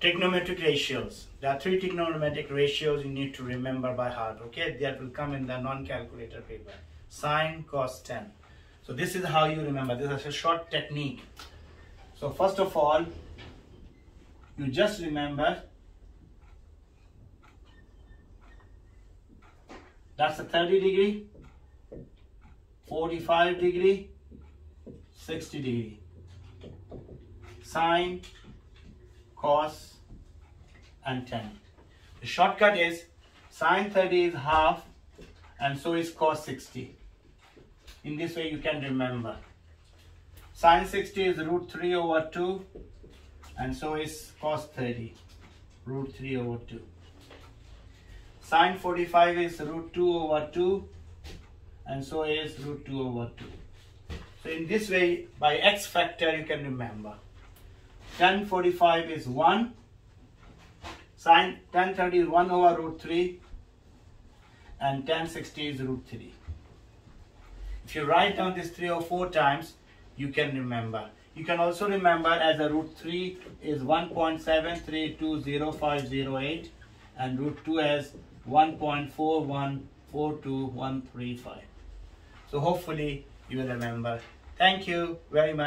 trigonometric ratios. There are three trigonometric ratios you need to remember by heart. Okay, that will come in the non-calculator paper. Sine, cos, tan. So this is how you remember. This is a short technique. So first of all, you just remember that's a 30 degree, 45 degree, 60 degree. Sine, cos, and tan. The shortcut is sine 30 is half and so is cos 60. In this way you can remember. Sine 60 is root 3 over 2 and so is cos 30 root 3 over 2. Sine 45 is root 2 over 2 and so is root 2 over 2. So in this way by x factor you can remember. Tan 45 is 1 Sine tan 30 is 1 over root 3 and tan 60 is root 3. If you write down this 3 or 4 times, you can remember. You can also remember as a root 3 is 1.73200508 and root 2 as 1.4142135. So hopefully you will remember. Thank you very much.